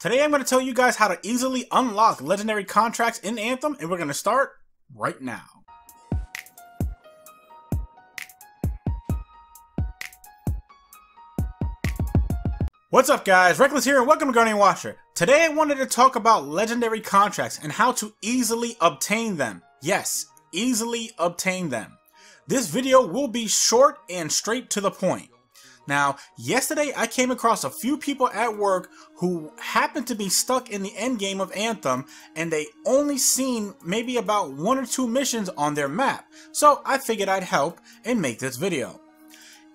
Today I'm going to tell you guys how to easily unlock legendary contracts in Anthem, and we're going to start right now. What's up guys, Reckless here and welcome to Guardian Watcher. Today I wanted to talk about legendary contracts and how to easily obtain them. Yes, easily obtain them. This video will be short and straight to the point. Now, yesterday I came across a few people at work who happened to be stuck in the end game of Anthem and they only seen maybe about one or two missions on their map. So I figured I'd help and make this video.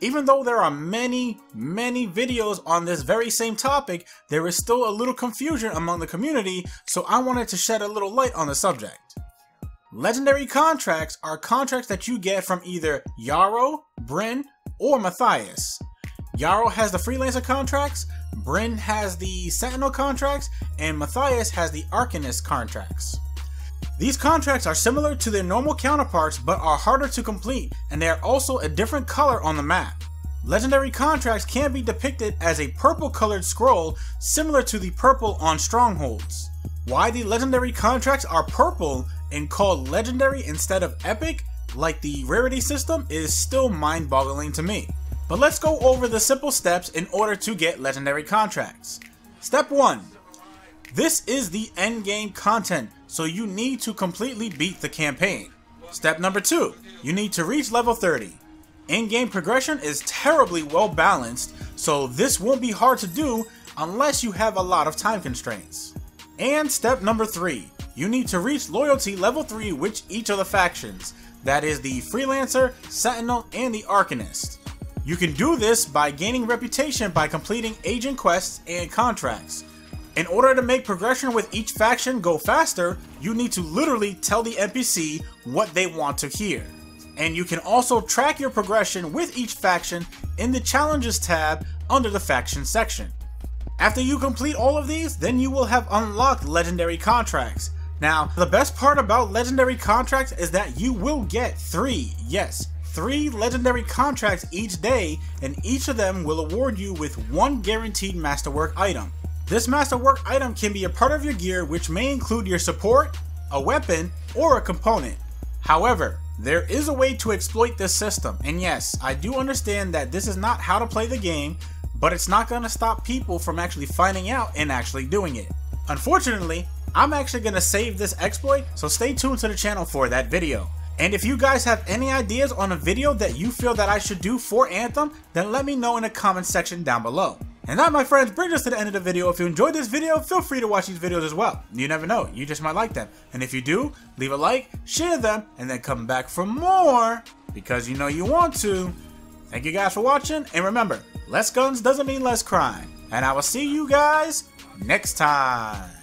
Even though there are many, many videos on this very same topic, there is still a little confusion among the community, so I wanted to shed a little light on the subject. Legendary contracts are contracts that you get from either Yarrow, Brin, or Matthias. Yarrow has the freelancer contracts, Brin has the Sentinel contracts, and Matthias has the Arcanist contracts. These contracts are similar to their normal counterparts but are harder to complete and they are also a different color on the map. Legendary contracts can be depicted as a purple colored scroll similar to the purple on strongholds. Why the legendary contracts are purple and called legendary instead of epic like the rarity system is still mind boggling to me. But let's go over the simple steps in order to get legendary contracts. Step 1. This is the endgame content, so you need to completely beat the campaign. Step number 2. You need to reach level 30. In-game progression is terribly well balanced, so this won't be hard to do unless you have a lot of time constraints. And step number 3. You need to reach loyalty level 3 with each of the factions, that is the Freelancer, Sentinel, and the Arcanist. You can do this by gaining reputation by completing agent quests and contracts. In order to make progression with each faction go faster, you need to literally tell the NPC what they want to hear. And you can also track your progression with each faction in the challenges tab under the faction section. After you complete all of these, then you will have unlocked legendary contracts. Now, the best part about legendary contracts is that you will get three, yes, three legendary contracts each day, and each of them will award you with one guaranteed masterwork item. This masterwork item can be a part of your gear which may include your support, a weapon, or a component. However, there is a way to exploit this system, and yes, I do understand that this is not how to play the game, but it's not going to stop people from actually finding out and actually doing it. Unfortunately, I'm actually going to save this exploit, so stay tuned to the channel for that video. And if you guys have any ideas on a video that you feel that I should do for Anthem, then let me know in the comment section down below. And that, my friends, brings us to the end of the video. If you enjoyed this video, feel free to watch these videos as well. You never know, you just might like them. And if you do, leave a like, share them, and then come back for more, because you know you want to. Thank you guys for watching, and remember, less guns doesn't mean less crime. And I will see you guys next time.